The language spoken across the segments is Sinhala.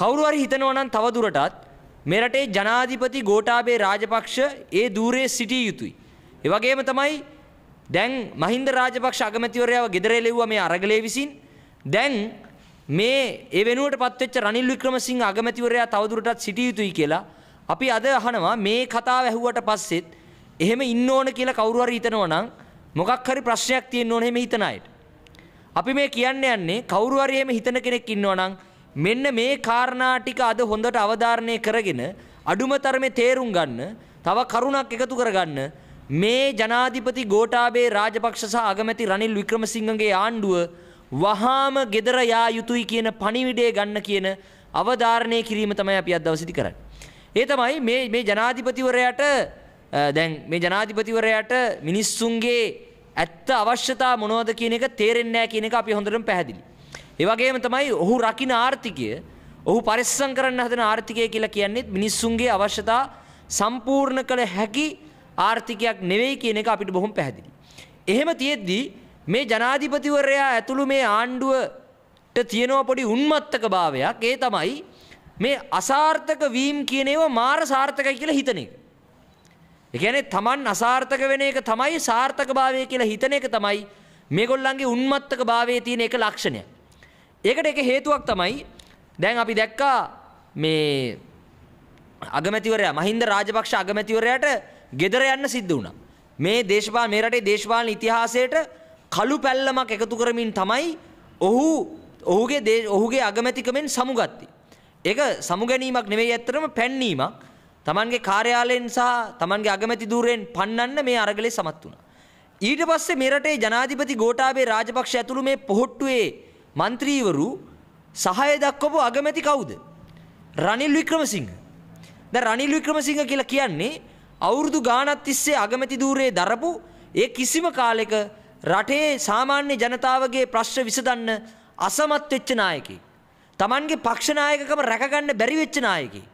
කවුරු හරි හිතනවා නම් තවදුරටත් මේ රටේ ජනාධිපති ගෝඨාභය රාජපක්ෂ ඒ ධූරයේ සිටිය යුතුයි. ඒ වගේම තමයි දැන් මහින්ද රාජපක්ෂ අගමැතිවරයාව ගෙදර එළෙව්වා මේ අරගලයේ විසින්. දැන් මේ ඒ වෙනුවට පත්වෙච්ච රනිල් වික්‍රමසිංහ අගමැතිවරයා තවදුරටත් සිටිය යුතුයි කියලා අපි අද අහනවා මේ කතාව ඇහුවට පස්සෙත් එහෙම ඉන්න ඕන කියලා කවුරු හරි හිතනවා නම් මොකක් හරි ප්‍රශ්නයක් තියෙන්න ඕන එහෙම හිතන අයට. අපි මේ කියන්න යන්නේ කවුරු හරි එහෙම හිතන කෙනෙක් ඉන්නවා නම් මෙන්න මේ කාරණා ටික අද හොඳට අවධාරණය කරගෙන අඩුම තරමේ තේරුම් ගන්න තව කරුණක් එකතු කරගන්න මේ ජනාධිපති ගෝඨාභය රාජපක්ෂ සහ අගමැති රනිල් වික්‍රමසිංහගේ ආණ්ඩුව වහාම ගෙදර යා යුතුයි කියන පණිවිඩය ගන්න කියන අවධාරණය කිරීම තමයි අපි අද දවසේදී කරන්නේ. ඒ තමයි මේ මේ ජනාධිපතිවරයාට දැන් මේ ජනාධිපතිවරයාට මිනිස්සුන්ගේ ඇත්ත අවශ්‍යතා මොනවද කියන එක තේරෙන්නේ නැහැ කියන එක අපි හොඳටම පැහැදිලි. ඒ වගේම තමයි ඔහු රකින්න ආර්ථිකය ඔහු පරිස්සම් කරන්න හදන ආර්ථිකය කියලා කියන්නේ මිනිස්සුන්ගේ අවශ්‍යතා සම්පූර්ණ කළ හැකි ආර්ථිකයක් නෙවෙයි කියන එක අපිට බොහොම පැහැදිලි. එහෙම තියෙද්දී මේ ජනාධිපතිවරයා ඇතුළු මේ ආණ්ඩුවට තියෙනවා පොඩි උන්මත්තක භාවයක් ඒ තමයි මේ අසාර්ථක වීම් කියන ඒවා මාර සාර්ථකයි කියලා හිතන එක. ඒ කියන්නේ Taman අසාර්ථක වෙන එක තමයි සාර්ථකභාවය කියලා හිතන එක තමයි මේගොල්ලන්ගේ උන්මත්තක භාවයේ තියෙන එක ලක්ෂණය. ඒකට එක හේතුවක් තමයි දැන් අපි දැක්කා මේ අගමැතිවරයා මහින්ද රාජපක්ෂ අගමැතිවරයාට ගෙදර යන්න සිද්ධ වුණා. මේ දේශපාලන මේ රටේ දේශපාලන ඉතිහාසයට කළු පැල්ලමක් එකතු කරමින් තමයි ඔහු ඔහුගේ ඔහුගේ අගමැතිකමෙන් සමුගත්තේ. ඒක සමුගැනීමක් නෙවෙයි ඇත්තටම පැන්නීමක්. තමන්ගේ කාර්යාලයෙන් සහ තමන්ගේ අගමැති ධූරයෙන් පන්නන්න මේ අරගලේ සමත් වුණා. ඊට පස්සේ මේ රටේ ජනාධිපති ගෝඨාභය රාජපක්ෂ ඇතුළු මේ පොහොට්ටුවේ මන්ත්‍රීවරු සහය දක්වපු අගමැති කවුද? රනිල් වික්‍රමසිංහ. දැන් රනිල් වික්‍රමසිංහ කියලා කියන්නේ අවුරුදු ගාණක් තිස්සේ අගමැති ධූරයේ දරපු ඒ කිසිම කාලෙක රටේ සාමාන්‍ය ජනතාවගේ ප්‍රශ්න විසඳන්න අසමත් වෙච්ච නායකයෙක්. Tamanගේ පක්ෂ නායකකම රැකගන්න බැරි වෙච්ච නායකයෙක්.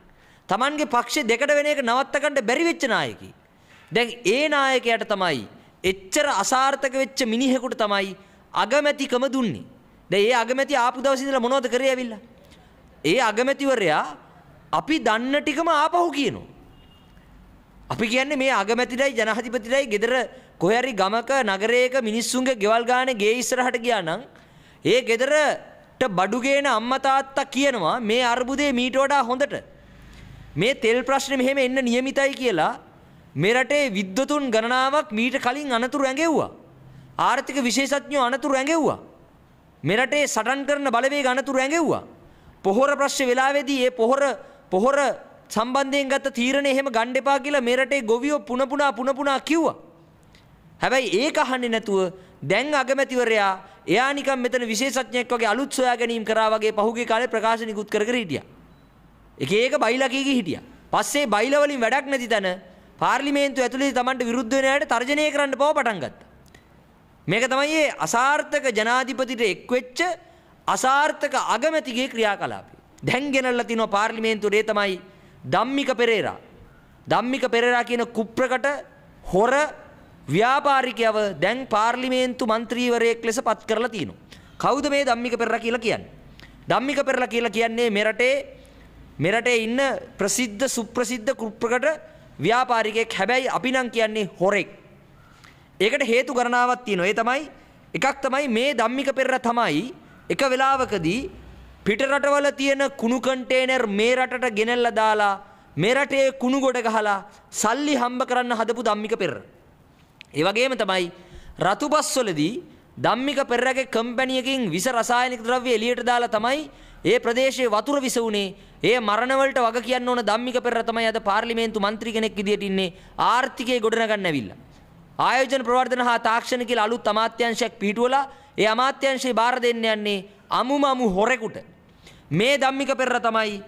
Tamanගේ පක්ෂේ දෙකට වෙන එක නවත්ත ගන්න බැරි වෙච්ච නායකයෙක්. දැන් ඒ නායකයාට තමයි එච්චර අසාර්ථක වෙච්ච මිනිහෙකුට තමයි අගමැතිකම දුන්නේ. දැන් ඒ අගමැති ආපු දවසේ ඉඳලා මොනවද කරේ ඇවිල්ලා? ඒ අගමැතිවරයා අපි දන්න ටිකම ආපහු කියනවා. අපි කියන්නේ මේ අගමැතිලයි ජනාධිපතිලයි ගෙදර කොහරි ගමක නගරයක මිනිස්සුන්ගේ ගෙවල් ගානේ ගේ ඉස්සරහට ගියා නම් ඒ ගෙදරට බඩු ගේන අම්මා තාත්තා කියනවා මේ අර්බුදේ මීට වඩා හොඳට මේ තෙල් ප්‍රශ්නේ මෙහෙම එන්න નિયમિતයි කියලා මේ රටේ විද්වතුන් ගණනාවක් මීට කලින් අනතුරු ඇඟෙව්වා. ආර්ථික විශේෂඥයෝ අනතුරු ඇඟෙව්වා. මේ රටේ සටන් කරන බලවේග අනතුරු ඇඟෙව්වා. පොහොර ප්‍රශ්න වෙලාවේදී ඒ පොහොර පොහොර සම්බන්ධයෙන් ගත්ත තීරණය එහෙම ගන්න එපා කියලා මේ රටේ ගොවියෝ පුන පුනා පුන පුනා කිව්වා. හැබැයි ඒක අහන්නේ නැතුව දැන් අගමැතිවරයා එයා නිකන් මෙතන විශේෂඥයෙක් වගේ අලුත් සොයා ගැනීම කරා වගේ පහුගිය කාලේ ප්‍රකාශ නිකුත් කර කර හිටියා. එක ඒක බයිලා කී කී හිටියා. පස්සේ බයිලා වලින් වැඩක් නැති තැන පාර්ලිමේන්තුව ඇතුලේ Tamanට විරුද්ධ වෙන අයට තර්ජනය කරන්න පව පටන් ගත්තා. මේක තමයි මේ අසාර්ථක ජනාධිපතිට එක්වෙච්ච අසාර්ථක අගමැතිගේ ක්‍රියාකලාපය. දැන් ගෙනල්ලා තිනවා පාර්ලිමේන්තුවේ ඒ තමයි ධම්මික පෙරේරා. ධම්මික පෙරේරා කියන කුප්‍රකට හොර ව්‍යාපාරිකයව දැන් පාර්ලිමේන්තු මන්ත්‍රීවරයෙක් ලෙස පත් කරලා තියෙනවා. කවුද මේ ධම්මික පෙරේරා කියලා කියන්නේ? ධම්මික පෙරේරා කියලා කියන්නේ මෙරටේ මෙරටේ ඉන්න ප්‍රසිද්ධ සුප්‍රසිද්ධ කුප්‍රකට ව්‍යාපාරිකයෙක් හැබැයි අපි නම් කියන්නේ හොරෙක්. ඒකට හේතු ගණනාවක් තියෙනවා. ඒ තමයි එකක් තමයි මේ ධම්මික පෙරේරා තමයි එක වෙලාවකදී පිට රටවල තියෙන කුණු කන්ටේනර් මේ රටට ගෙනල්ලා දාලා මේ රටේ කුණු ගොඩ ගහලා සල්ලි හම්බ කරන්න හදපු ධම්මික පෙරේරා. ඒ වගේම තමයි රතුපස්වලදී ධම්මික පෙරේරාගේ කම්පැනි එකකින් විස රසායනික ද්‍රව්‍ය එළියට දාලා තමයි ඒ ප්‍රදේශයේ වතුර විස උනේ. ඒ මරණ වලට වග කියන්න ඕන ධම්මික පෙරේරා තමයි අද පාර්ලිමේන්තු මන්ත්‍රී කෙනෙක් විදියට ඉන්නේ ආර්ථිකය ගොඩනගන්න ඇවිල්ලා. ආයෝජන ප්‍රවර්ධන හා තාක්ෂණ කියලා අලුත් අමාත්‍යාංශයක් පිහිටුවලා ඒ අමාත්‍යාංශේ බාර දෙන්න යන්නේ අමුම අමු හොරෙකුට. මේ ධම්මික පෙරේරා තමයි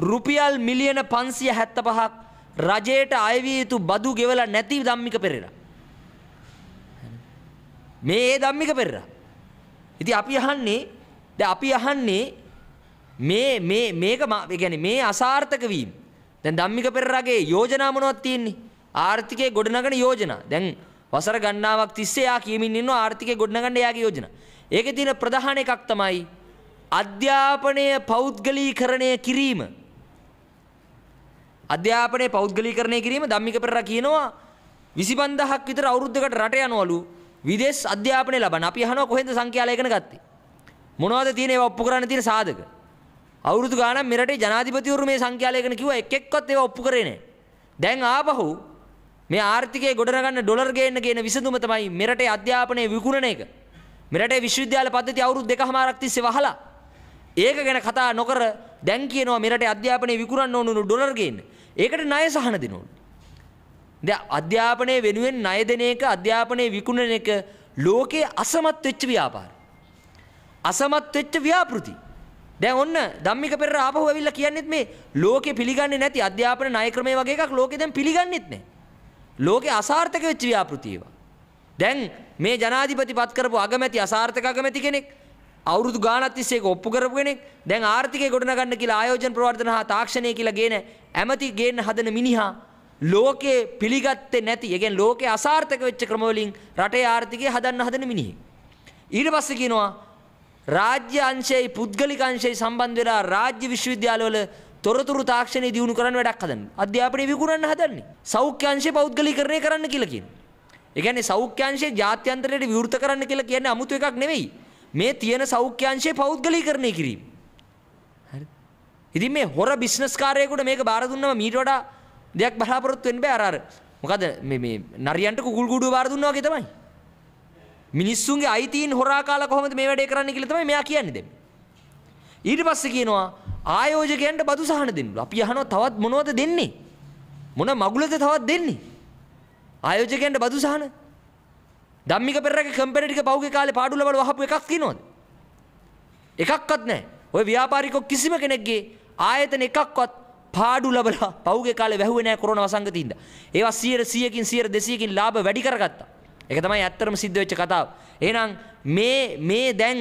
රුපියල් මිලියන 575ක් රජයට අයවිය යුතු බදු ගෙවලා නැති ධම්මික පෙරේරා. මේ ඒ ධම්මික පෙරේරා. ඉතින් අපි අහන්නේ දැන් අපි අහන්නේ මේ මේ මේක ඒ කියන්නේ මේ අසාර්ථක වීම. දැන් ධම්මික පෙරේරාගේ යෝජනා මොනවද තියෙන්නේ? ආර්ථිකයේ ගොඩනගන යෝජනා. දැන් වසර ගණනාවක් තිස්සේ යා කියමින් ඉන්නවා ආර්ථිකය ගොඩනගන්න යාගේ යෝජනා. ඒකේ තියෙන ප්‍රධාන එකක් තමයි අධ්‍යාපනය පෞද්ගලීකරණය කිරීම. අධ්‍යාපනය පෞද්ගලීකරණය කිරීම ධම්මික පෙරර කියනවා විසි පන්දහක් විතර අවුරුද්ධකට රට යනවලු විදෙස් අධ්‍යාපනය ලබන අපි හනෝ කොහෙද සංඛ්‍යාලයකන ගත්තේ. මොනවද තියෙන ඒවා ඔප්පු කරන්න තියෙන සාධක. අවුරුදු ගානක් මෙරටේ ජනාධිපතිවරු මේ සංඛ්‍යාලයකන කිව්වා එක් එක්කත් ඒවා ඔප්පු කරේ නැහැ. දැන් ආපහු මේ ආර්ථිකය ගොඩනගන්න ඩොලර් ගේන්න කියන විසඳුම තමයි මෙරටේ අධ්‍යාපනය විකුණන එක. මෙරටේ විශ්වවිද්‍යාල පද්ධතිය අවුරුදු දෙකමාරක් තිස්සේ වහලා ඒක ගැන කතා නොකර දැන් කියනවා මෙරටේ අධ්‍යාපනය විකුණන්න ඕනුණු ඩොලර් ගේන්න. ඒකට ණය සහන දෙන්න ඕනේ. දැන් අධ්‍යාපනය වෙනුවෙන් ණය දෙන එක අධ්‍යාපනය විකුණන එක ලෝකයේ අසමත් වෙච්ච ව්‍යාපාරය. අසමත් වෙච්ච ව්‍යාපෘති. දැන් ඔන්න ධම්මික පෙරර ආපහු ඇවිල්ලා කියන්නෙත් මේ ලෝකෙ පිළිගන්නේ නැති අධ්‍යාපන ණය ක්‍රමය වගේ එකක් ලෝකෙ දැන් පිළිගන්නෙත් නැහැ. ලෝකෙ අසාර්ථක වෙච්ච ව්‍යාපෘති ඒවා. දැන් මේ ජනාධිපති පත් කරපු අගමැති අසාර්ථක අගමැති කෙනෙක් අවුරුදු ගානක් තිස්සේ ඒක ඔප්පු කරපු කෙනෙක් දැන් ආර්ථිකය ගොඩනගන්න කියලා ආයෝජන ප්‍රවර්ධන හා තාක්ෂණය කියලා ගේන ඇමති ගේන්න හදන මිනිහා ලෝකේ පිළිගත්තේ නැති ඒ කියන්නේ ලෝකේ අසාර්ථක වෙච්ච ක්‍රමවලින් රටේ ආර්ථිකය හදන්න හදන මිනිහෙක්. ඊට පස්සේ කියනවා රාජ්‍ය අංශයයි පුද්ගලික අංශයයි සම්බන්ධ වෙලා රාජ්‍ය විශ්වවිද්‍යාලවල තොරතුරු තාක්ෂණය දියුණු කරන්න වැඩක් හදන්න. අධ්‍යාපනය විකුණන්න හදන්නේ. සෞඛ්‍ය අංශය පෞද්ගලීකරණය කරන්න කියලා කියනවා. ඒ කියන්නේ සෞඛ්‍ය අංශය ජාත්‍යන්තරයට විවෘත කරන්න කියලා කියන්නේ 아무තු එකක් නෙවෙයි. මේ තියෙන සෞඛ්‍ය අංශය පෞද්ගලීකරණය කිරීම. හරි. ඉතින් මේ හොර බිස්නස් කාරයෙකුට මේක බාර දුන්නම මීට වඩා දෙයක් බලාපොරොත්තු වෙන්න බෑ අර අර. මොකද මේ මේ නරියන්ට කුකුල් ගුඩුව බාර දුන්නා වගේ තමයි. මිනිස්සුන්ගේ අයිතීන් හොරා කාලා කොහොමද මේ වැඩේ කරන්න කියලා තමයි මෙයා කියන්නේ දැන්. ඊට පස්සේ කියනවා ආයෝජකයන්ට බදු සහන දෙන්න. අපි අහනවා තවත් මොනවද දෙන්නේ? මොන මගුලද තවත් දෙන්නේ? ආයෝජකයන්ට බදු සහන. ධම්මික පෙරරගේ කම්පැනි ටික පහුගිය කාලේ පාඩුල වල වහපු එකක් තියෙනවද? එකක්වත් නැහැ. ওই ව්‍යාපාරිකෝ කිසිම කෙනෙක්ගේ ආයතන එකක්වත් පාඩු ලබලා පහුගිය කාලේ වැහුවේ නැහැ කොරෝනා වසංගතියින්ද. ඒවා 100 100කින් 100 200කින් ලාභ වැඩි කරගත්තා. ඒක තමයි ඇත්තරම සිද්ධ වෙච්ච කතාව. එහෙනම් මේ මේ දැන්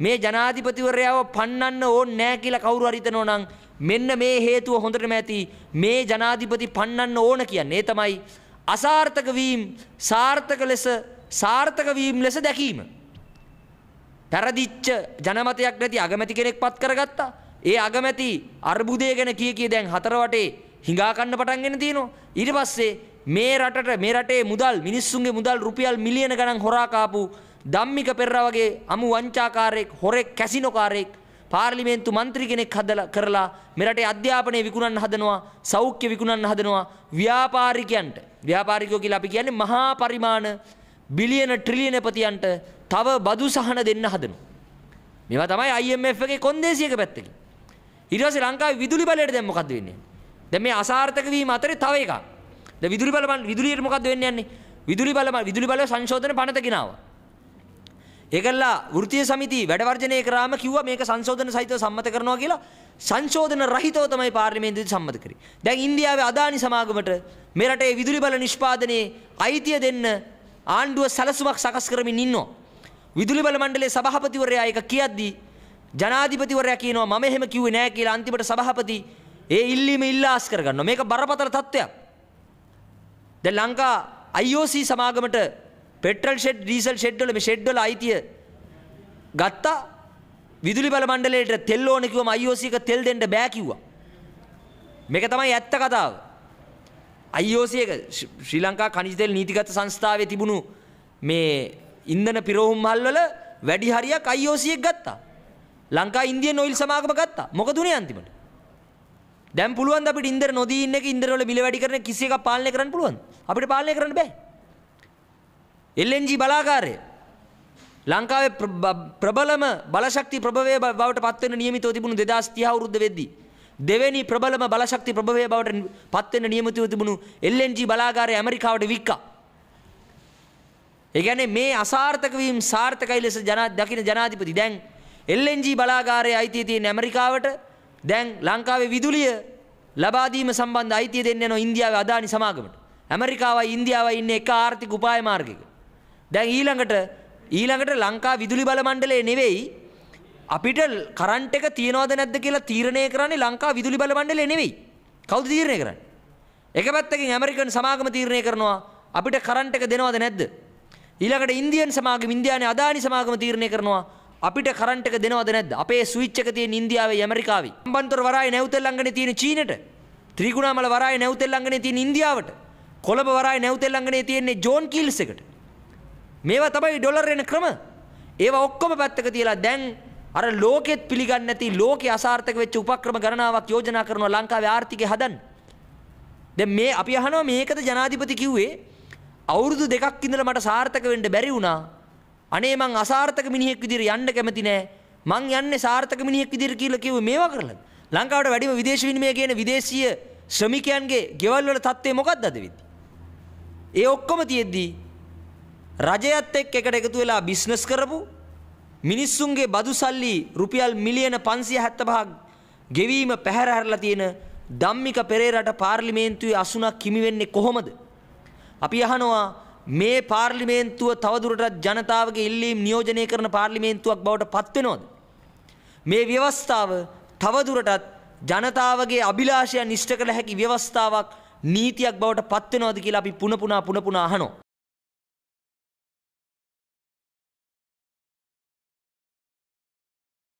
මේ ජනාධිපතිවරයාව පන්නන්න ඕනේ නැහැ කියලා කවුරු හරි හිතනෝ නම් මෙන්න මේ හේතුව හොඳටම ඇති මේ ජනාධිපති පන්නන්න ඕන කියන්නේ. ඒ තමයි අසාර්ථක වීම සාර්ථක ලෙස සාර්ථක වීම ලෙස දැකීම. පැරදිච්ච ජනමතයක් නැති අගමැති කෙනෙක් පත් කරගත්තා. ඒ අගමැති අර්බුදය ගැන කිය කිය දැන් හතර වටේ හිඟා කන්න පටන් ගෙන තියෙනවා. ඊට පස්සේ මේ රටට මේ රටේ මුදල් මිනිස්සුන්ගේ මුදල් රුපියල් මිලියන ගණන් හොරා කාපු ධම්මික පෙරරා වගේ අමු වංචාකාරයෙක් හොරෙක් කැසිනෝකාරයෙක් පාර්ලිමේන්තු මන්ත්‍රී කෙනෙක් හදලා කරලා මෙරටේ අධ්‍යාපනය විකුණන්න හදනවා සෞඛ්‍ය විකුණන්න හදනවා ව්‍යාපාරිකයන්ට ව්‍යාපාරිකයෝ කියලා අපි කියන්නේ මහා පරිමාණ බිලියන ට්‍රිලියනපතියන්ට තව බදු සහන දෙන්න හදනවා. මේවා තමයි IMF එකේ කොන්දේසියක පැත්තකින්. ඊට පස්සේ ලංකාවේ විදුලි බලයට දැන් මොකද්ද වෙන්නේ? දැන් මේ අසාර්ථක වීම අතරේ තව එකක්. දැන් විදුලි බල විදුලියට මොකද්ද වෙන්නේ යන්නේ? විදුලි බල විදුලි බල සංශෝධන පනත ගෙනාවා. ඒකල්ලා වෘත්තීය සමිති වැඩ වර්ජනය කරාම කිව්වා මේක සංශෝධන සහිතව සම්මත කරනවා කියලා සංශෝධන රහිතව තමයි පාර්ලිමේන්තුවේ සම්මත කරේ. දැන් ඉන්දියාවේ අදානි සමාගමට මේ රටේ විදුලි බල නිෂ්පාදනයේ අයිතිය දෙන්න ආණ්ඩුව සැලසුමක් සකස් කරමින් ඉන්නවා. විදුලි බල මණ්ඩලයේ සභාපතිවරයා ඒක කියද්දී ජනාධිපතිවරයා කියනවා මම එහෙම කිව්වේ නෑ කියලා අන්තිමට සභාපති ඒ ඉල්ලීම ඉල්ලාස් කරගන්නවා. මේක බරපතල තත්ත්වයක්. දැන් ලංකා IOC සමාගමට පෙට්‍රල් ෂෙඩ් ඩීසල් ෂෙඩ් වල මේ ෂෙඩ් වල අයිතිය ගත්තා විදුලි බල මණ්ඩලයට තෙල් ඕන කිව්වම IOC එක තෙල් දෙන්න බෑ කිව්වා. මේක තමයි ඇත්ත කතාව. IOC එක ශ්‍රී ලංකා khනිජ තෙල් නීතිගත සංස්ථාවේ තිබුණු මේ ඉන්ධන පිරවුම් මල් වල වැඩි හරියක් IOC එක ගත්තා. ලංකා ඉන්දියන් ඔයිල් සමාගම ගත්තා. මොකද උනේ අන්තිමට? දැන් පුළුවන් අපිට ඉන්දර නොදී ඉන්න එක ඉන්දර වල මිල වැඩි කරන කිසි එකක් පාලනය කරන්න පුළුවන්. අපිට පාලනය කරන්න බෑ. LNG බලාගාරය ලංකාවේ ප්‍රබලම බලශක්ති ප්‍රභවය බවට පත්වෙන නියමිතව තිබුණු 2030 අවුරුද්ද වෙද්දී දෙවෙනි ප්‍රබලම බලශක්ති ප්‍රභවය බවට පත්වෙන නියමිතව තිබුණු LNG බලාගාරය ඇමරිකාවට වික්කා. ඒ කියන්නේ මේ අසාර්ථක වීම සාර්ථකයි ලෙස ජනා දකින ජනාධිපති දැන් LNG බලාගාරයේ අයිතිය තියෙන ඇමරිකාවට දැන් ලංකාවේ විදුලිය ලබා දීම සම්බන්ධ අයිතිය දෙන්න යනවා ඉන්දියාවේ අදානි සමාගමට. ඇමරිකාවයි ඉන්දියාවයි ඉන්නේ එක ආර්ථික උපාය මාර්ගයක. දැන් ඊළඟට ඊළඟට ලංකා විදුලි බල මණ්ඩලය නෙවෙයි අපිට කරන්ට් එක තියනවද නැද්ද කියලා තීරණය කරන්නේ ලංකා විදුලි බල මණ්ඩලය නෙවෙයි. කවුද තීරණය කරන්නේ? එක පැත්තකින් ඇමරිකන් සමාගම තීරණය කරනවා අපිට කරන්ට් එක දෙනවද නැද්ද? ඊළඟට ඉන්දියන් සමාගම ඉන්දියානේ අදානි සමාගම තීරණය කරනවා අපිට කරන්ට් එක දෙනවද නැද්ද? අපේ ස්විච් එක තියෙන ඉන්දියාවේ ඇමරිකාවේ. අම්බන්තොට වරායේ නැවුතෙල් ළඟනේ තියෙන චීනෙට. ත්‍රිකුණාමල වරායේ නැවුතෙල් ළඟනේ තියෙන ඉන්දියාවට. කොළඹ වරායේ නැවුතෙල් ළඟනේ තියෙන්නේ ජෝන් කීල්ස් එකට. මේවා තමයි ඩොලර් එන ක්‍රම. ඒවා ඔක්කොම පැත්තක තියලා දැන් අර ලෝකෙත් පිළිගන්නේ නැති ලෝකේ අසාර්ථක වෙච්ච උපක්‍රම ගණනාවක් යෝජනා කරනවා ලංකාවේ ආර්ථිකය හදන්න. දැන් මේ අපි අහනවා මේකද ජනාධිපති කිව්වේ අවුරුදු දෙකක් ඉඳලා මට සාර්ථක වෙන්න බැරි වුණා. අනේ මං අසාර්ථක මිනිහෙක් විදිහට යන්න කැමති නෑ. මං යන්නේ සාර්ථක මිනිහෙක් විදිහට කියලා කිව්වේ මේවා කරලා. ලංකාවට වැඩිම විදේශ විනිමය කියන විදේශීය ශ්‍රමිකයන්ගේ ගෙවල් වල තත්ත්වය මොකක්ද අද වෙද්දි? ඒ ඔක්කොම තියෙද්දි රජයත් එක්ක එකට එකතු වෙලා බිස්නස් කරපු මිනිස්සුන්ගේ බදු සල්ලි රුපියල් මිලියන 575ක් ගෙවීම පැහැර හැරලා තියෙන ධම්මික පෙරේරට පාර්ලිමේන්තුවේ අසුනක් හිමි වෙන්නේ කොහොමද? අපි අහනවා මේ පාර්ලිමේන්තුව තවදුරටත් ජනතාවගේ ඉල්ලීම් නියෝජනය කරන පාර්ලිමේන්තුවක් බවට පත් වෙනවද? මේ ව්‍යවස්ථාව තවදුරටත් ජනතාවගේ අභිලාෂයන් ඉෂ්ට කළ හැකි ව්‍යවස්ථාවක් නීතියක් බවට පත් වෙනවද කියලා අපි පුන පුනා පුන පුනා අහනවා.